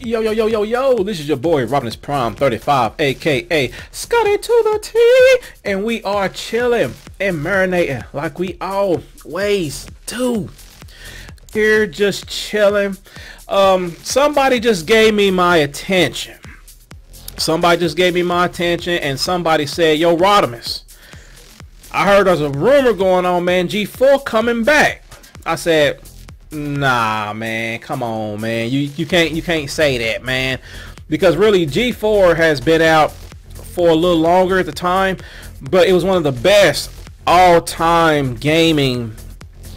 Yo, yo, yo, yo, yo, this is your boy Rodimus Prime 35, aka Scotty to the T, and we are chilling and marinating like we always do. Here just chilling. Um, somebody just gave me my attention. Somebody just gave me my attention and somebody said, yo, Rodimus, I heard there's a rumor going on, man, G4 coming back. I said, Nah, man, come on, man. You you can't you can't say that, man, because really G4 has been out for a little longer at the time, but it was one of the best all-time gaming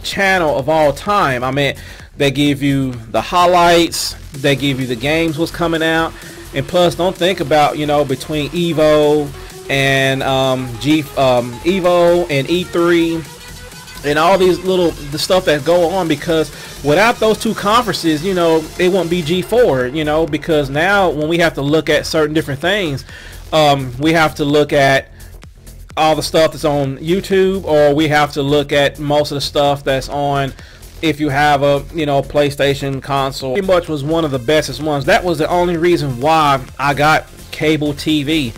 channel of all time. I mean, they give you the highlights, they give you the games what's coming out, and plus don't think about you know between Evo and um, G um, Evo and E3 and all these little the stuff that go on because without those two conferences you know it won't be g4 you know because now when we have to look at certain different things um, we have to look at all the stuff that's on youtube or we have to look at most of the stuff that's on if you have a you know playstation console. Pretty much was one of the bestest ones. That was the only reason why i got cable tv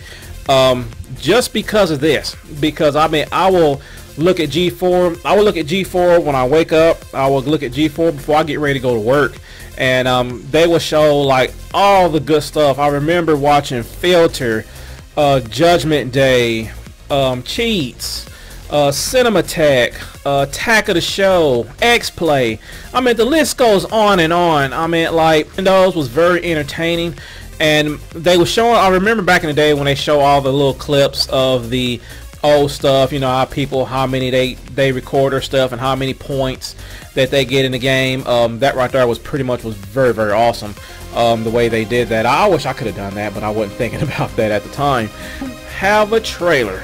um, just because of this because i mean i will look at G4. I would look at G4 when I wake up. I would look at G4 before I get ready to go to work. And um, they would show like all the good stuff. I remember watching Filter, uh, Judgment Day, um, Cheats, uh, Cinematech, uh, Attack of the Show, X-Play. I mean, the list goes on and on. I mean, like, those was very entertaining. And they were showing, I remember back in the day when they show all the little clips of the old stuff, you know, how people, how many they, they record their stuff and how many points that they get in the game. Um, that right there was pretty much was very, very awesome. Um, the way they did that. I wish I could have done that, but I wasn't thinking about that at the time. Have a trailer.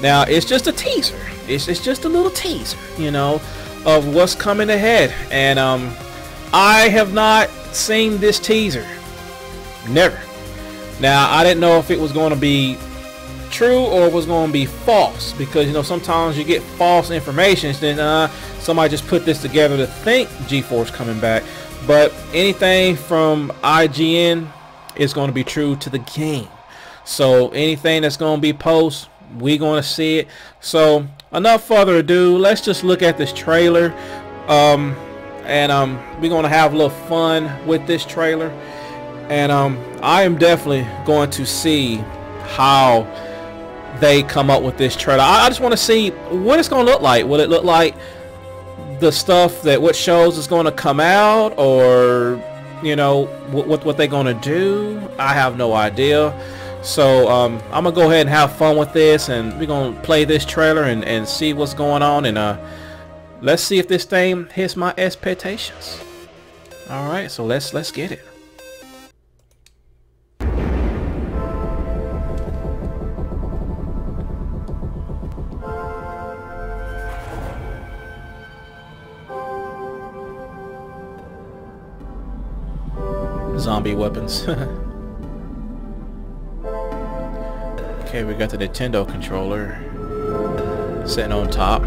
Now, it's just a teaser. It's, it's just a little teaser, you know, of what's coming ahead. And um, I have not seen this teaser. Never. Now, I didn't know if it was going to be true or was going to be false? Because you know sometimes you get false information then uh, somebody just put this together to think G4 is coming back. But anything from IGN is going to be true to the game. So anything that's going to be post we're going to see it. So enough further ado let's just look at this trailer. Um, and um, we're going to have a little fun with this trailer. And um, I am definitely going to see how they come up with this trailer. I, I just want to see what it's going to look like. Will it look like the stuff that what shows is going to come out or you know what what, what they're going to do? I have no idea. So um, I'm gonna go ahead and have fun with this, and we're gonna play this trailer and, and see what's going on, and uh, let's see if this thing hits my expectations. All right, so let's let's get it. Zombie weapons. okay, we got the Nintendo controller sitting on top.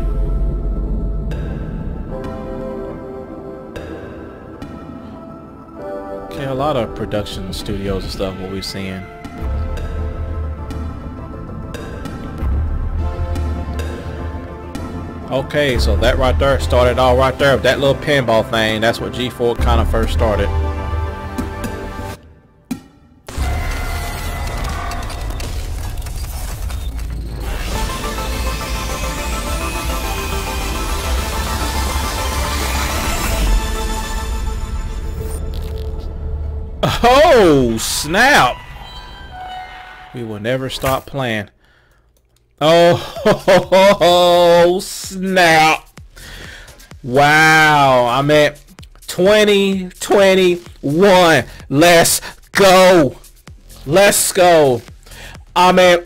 Okay, a lot of production studios and stuff what we're seeing. Okay, so that right there started all right there. That little pinball thing, that's what G4 kind of first started. Oh, snap. We will never stop playing. Oh, snap. Wow. I'm at 2021. Let's go. Let's go. I mean,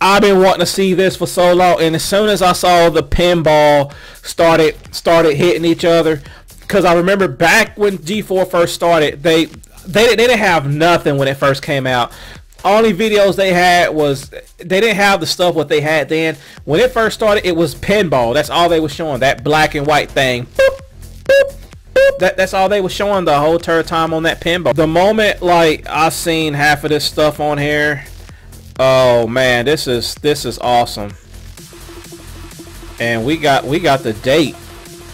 I've been wanting to see this for so long, and as soon as I saw the pinball started started hitting each other, because I remember back when G4 first started, they they, they didn't have nothing when it first came out. Only videos they had was they didn't have the stuff what they had then. When it first started, it was pinball. That's all they were showing. That black and white thing. Boop, boop, That, that's all they were showing the whole entire time on that pinball. The moment like I seen half of this stuff on here, oh man, this is this is awesome. And we got we got the date.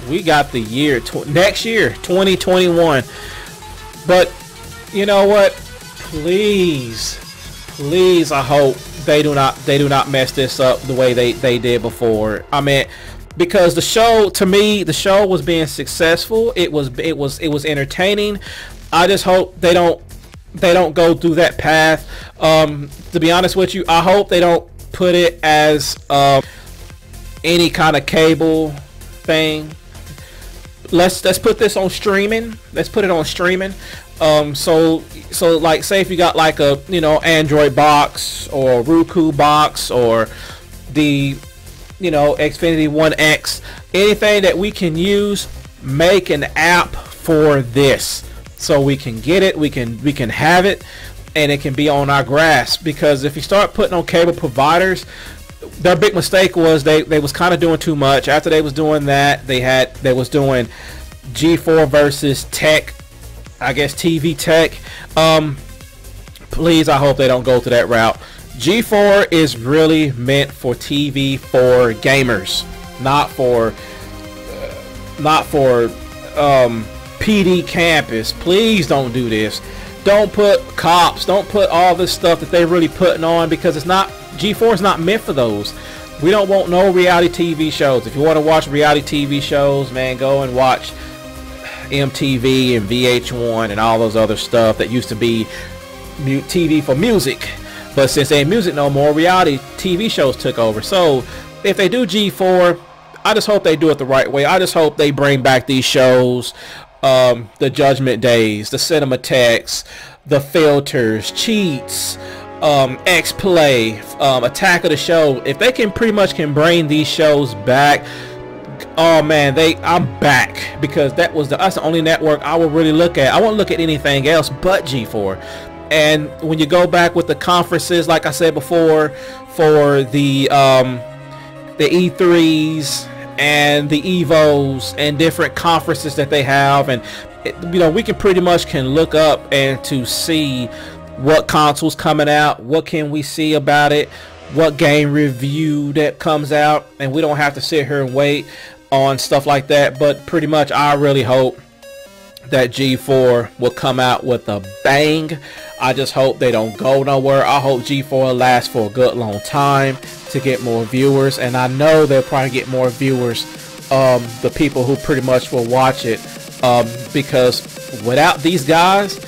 We got the year next year, 2021. But you know what? Please, please, I hope they do not they do not mess this up the way they they did before. I mean, because the show to me the show was being successful. It was it was it was entertaining. I just hope they don't they don't go through that path. Um, to be honest with you, I hope they don't put it as uh, any kind of cable thing. Let's let's put this on streaming. Let's put it on streaming. Um, so so like say if you got like a you know Android box or Roku box or the you know Xfinity One X, anything that we can use, make an app for this so we can get it, we can we can have it, and it can be on our grasp. Because if you start putting on cable providers, their big mistake was they they was kind of doing too much. After they was doing that, they had they was doing G4 versus Tech I guess TV tech. Um, please, I hope they don't go to that route. G4 is really meant for TV for gamers, not for uh, not for um, PD campus. Please don't do this. Don't put cops. Don't put all this stuff that they're really putting on because it's not G4 is not meant for those. We don't want no reality TV shows. If you want to watch reality TV shows, man, go and watch MTV and VH1 and all those other stuff that used to be TV for music. But since they ain't music no more, reality TV shows took over. So if they do G4, I just hope they do it the right way. I just hope they bring back these shows, um, the Judgment Days, the Cinematechs, the Filters, Cheats, um, X Play, um, Attack of the Show. If they can pretty much can bring these shows back oh man they i'm back because that was the that's the only network i will really look at. I won't look at anything else but g4 and when you go back with the conferences like i said before for the um the e3s and the evos and different conferences that they have and you know we can pretty much can look up and to see what consoles coming out what can we see about it what game review that comes out and we don't have to sit here and wait on stuff like that. But pretty much, I really hope that G4 will come out with a bang. I just hope they don't go nowhere. I hope G4 lasts for a good long time to get more viewers. And I know they'll probably get more viewers, um, the people who pretty much will watch it. Um, because without these guys,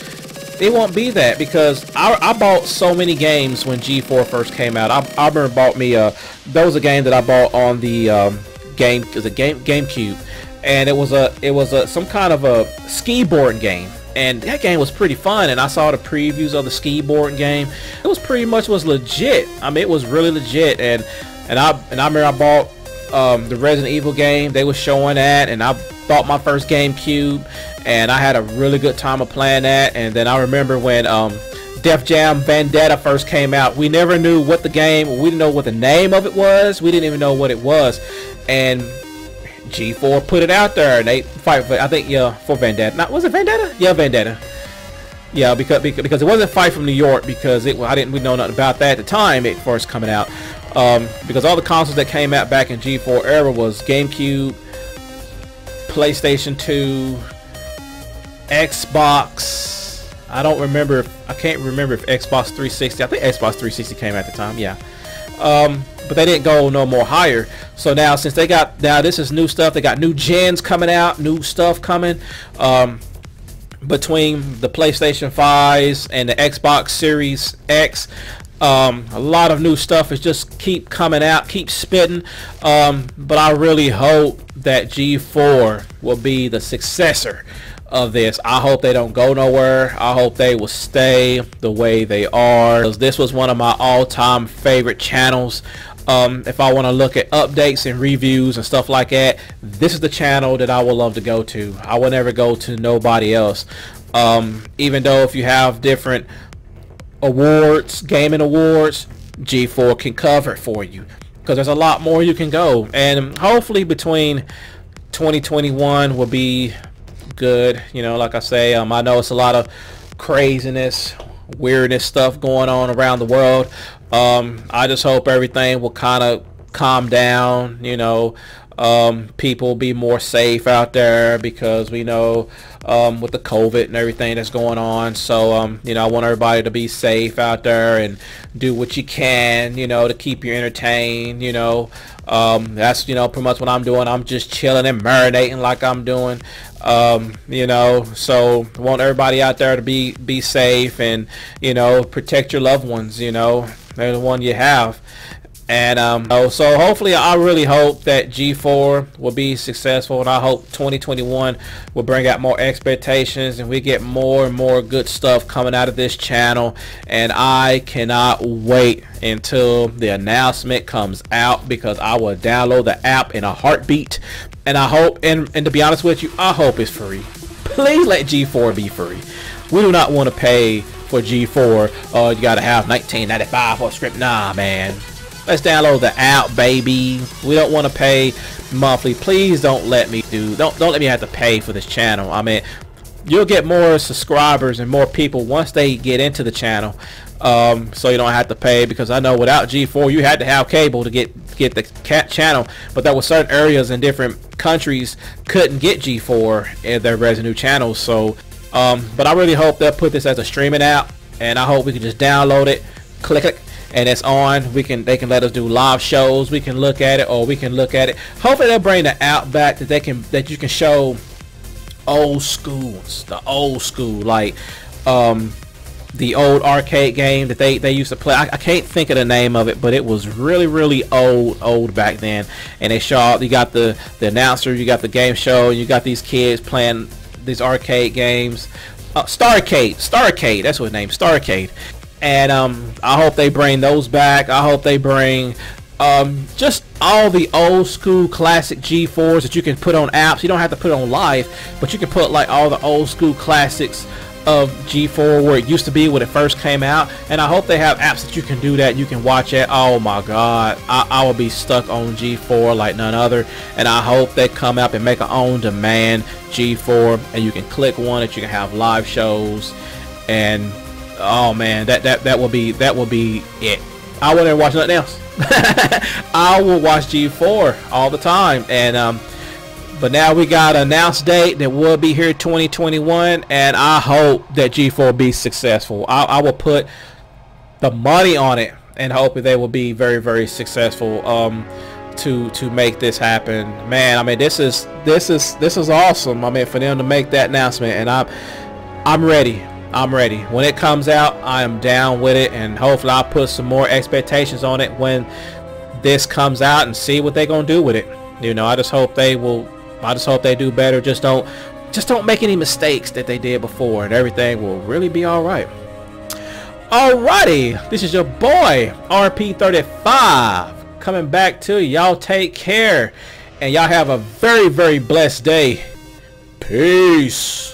it won't be that because I, I bought so many games when G4 first came out. I, I remember bought me a, that was a game that I bought on the, um, game a game GameCube, and it was a it was a some kind of a ski board game. And that game was pretty fun, and I saw the previews of the ski board game. It was pretty much was legit. I mean, it was really legit, and and I and I remember I bought um, the Resident Evil game. They were showing that, and I bought my first GameCube, and I had a really good time of playing that. And then I remember when um, Def Jam Vendetta first came out, we never knew what the game, we didn't know what the name of it was, we didn't even know what it was and G4 put it out there, and they fight for. I think yeah, for Vendetta. Not was it Vendetta? Yeah, Vendetta. Yeah, because because it wasn't Fight from New York because it I didn't we know nothing about that at the time it first coming out. Um, because all the consoles that came out back in G4 era was GameCube, PlayStation 2, Xbox. I don't remember. If, I can't remember if Xbox 360. I think Xbox 360 came at the time. Yeah. Um, but they didn't go no more higher. So now since they got now this is new stuff. They got new gens coming out, new stuff coming. Um, between the PlayStation 5s and the Xbox Series X. Um, a lot of new stuff is just keep coming out, keep spitting. Um, but I really hope that G4 will be the successor of this. I hope they don't go nowhere. I hope they will stay the way they are. This was one of my all-time favorite channels. Um, if I want to look at updates and reviews and stuff like that, this is the channel that I would love to go to. I will never go to nobody else. Um, even though if you have different awards, gaming awards, G4 can cover it for you because there's a lot more you can go. And hopefully between 2021 will be good. You know, like I say, um, I know it's a lot of craziness, weirdness stuff going on around the world. Um, I just hope everything will kind of calm down. You know, um, people be more safe out there because we know um, with the COVID and everything that's going on. So, um, you know, I want everybody to be safe out there and do what you can, you know, to keep you entertained, you know. Um, that's, you know, pretty much what I'm doing. I'm just chilling and marinating like I'm doing. Um, you know, so want everybody out there to be, be safe and, you know, protect your loved ones, you know. They're the one you have. And um, so hopefully, I really hope that G4 will be successful, and I hope 2021 will bring out more expectations, and we get more and more good stuff coming out of this channel. And I cannot wait until the announcement comes out because I will download the app in a heartbeat. And I hope, and, and to be honest with you, I hope it's free. Please let G4 be free. We do not want to pay for G4. Oh, you got to have 19.95 for a script. Nah, man. Let's download the app, baby. We don't want to pay monthly. Please don't let me do. Don't don't let me have to pay for this channel. I mean, you'll get more subscribers and more people once they get into the channel. Um, so you don't have to pay because I know without G4 you had to have cable to get get the cat channel, but there were certain areas in different countries couldn't get G4 in their revenue channels. So, um, but I really hope they'll put this as a streaming app, and I hope we can just download it, click click and it's on. We can they can let us do live shows. We can look at it or we can look at it. Hopefully they'll bring the app back that they can that you can show old schools the old school like um the old arcade game that they they used to play. I, I, can't think of the name of it but it was really really old old back then. And they show you got the the announcer you got the game show you got these kids playing these arcade games. Uh, Starcade Starcade that's what name Starcade and um, I hope they bring those back. I hope they bring um, just all the old school classic G4s that you can put on apps. You don't have to put on live, but you can put like all the old school classics of G4 where it used to be when it first came out. And I hope they have apps that you can do that. You can watch it. Oh my God, I, I will be stuck on G4 like none other. And I hope they come up and make an on-demand G4, and you can click one that you can have live shows and oh man, that that that will be that will be it. I wouldn't watch nothing else. I will watch G4 all the time, and um, but now we got an announced date that will be here 2021, and I hope that G4 be successful. I, I will put the money on it and hope they will be very very successful. Um, to to make this happen man i mean this is this is this is awesome i mean for them to make that announcement and i'm i'm ready I'm ready. When it comes out, I am down with it, and hopefully I'll put some more expectations on it when this comes out and see what they're gonna do with it. You know, I just hope they will. I just hope they do better. Just don't, just don't make any mistakes that they did before, and everything will really be all right. Alrighty, this is your boy RP35 coming back to y'all. Take care, and y'all have a very, very blessed day. Peace.